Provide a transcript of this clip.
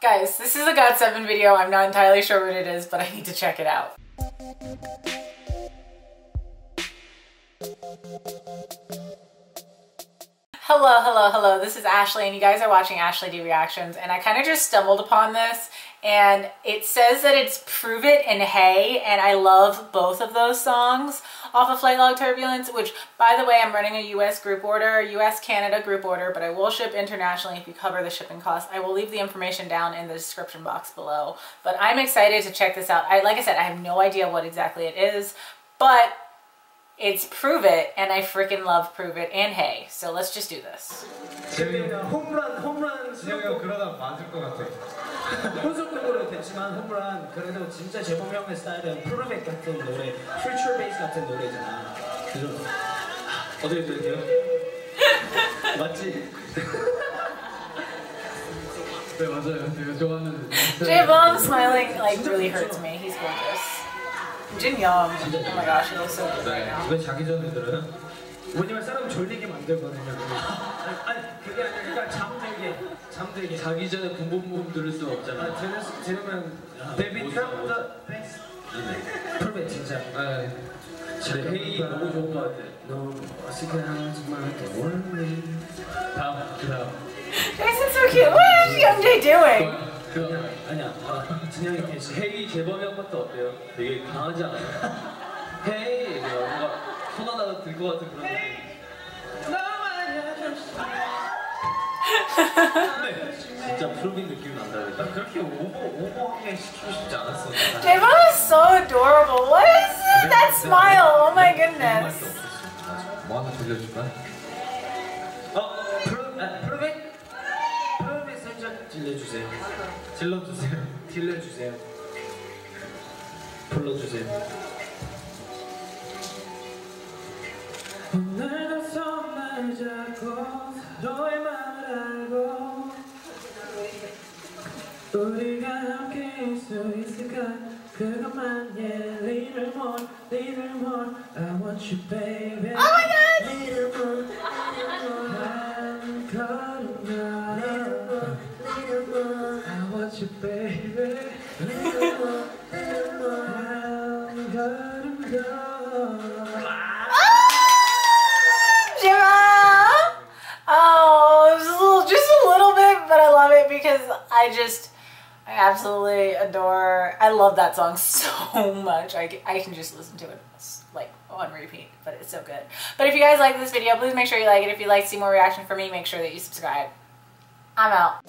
Guys, this is a GOT7 video. I'm not entirely sure what it is, but I need to check it out. Hello, hello, hello. This is Ashley and you guys are watching Ashley D Reactions and I kind of just stumbled upon this and it says that it's Prove It and Hey and I love both of those songs off of Flight Log Turbulence which by the way I'm running a US group order, US Canada group order but I will ship internationally if you cover the shipping costs. I will leave the information down in the description box below but I'm excited to check this out. I Like I said I have no idea what exactly it is but it's Prove It, and I freaking love Prove It and Hey. So let's just do this. 그러다 맞을 것 같아. 됐지만 그래도 진짜 스타일은 Prove It 같은 노래, Future Bass 같은 노래잖아. 맞지? 네 맞아요. Jaebum smiling like really hurts me. He's gorgeous. Jin Young. Oh my gosh, he looks so good right now. 왜 자기 전에 들어요? 왜냐면 사람 졸리게 만들거든요. 아니, 아니 그게 아니라 그러니까 잠들게 잠들게 자기 전에 붐붐붐 들을 수 없잖아. 아, 들으, 들으면 데뷔 때부터 프로젝트 진짜 네. 진짜 회의 너무 좋은 것 같아. 너무 어색하지 말고 원래 다음 그 다음. Jason's so cute. What is Young J doing? 그 그냥 아니야 아, 진영이 캐시 헤이 재범이 형 것도 어때요? 되게 강하지 않아요? 헤이 뭔가 손 하나 들 것 같은 그런 느낌. 네, 진짜 프로빈 느낌 난다. 나 그렇게 오버 오버하게 시키고 싶지 않았어. Is so adorable. What is it? that smile? Oh my goodness. 뭐 하나 들려줄까? 들려주세요. 질러주세요. 들려주세요. 불러주세요. 오늘도 손을 잡고 너의 맘을 알고 우리가 함께일 수 있을까? 그것만 yeah little more little more. I want you baby you, baby. I. Oh, just a little bit, but I love it because I just, I absolutely adore, I love that song so much. I, I can just listen to it like on repeat, but it's so good. But if you guys like this video, please make sure you like it. If you'd like to see more reaction from me, make sure that you subscribe. I'm out.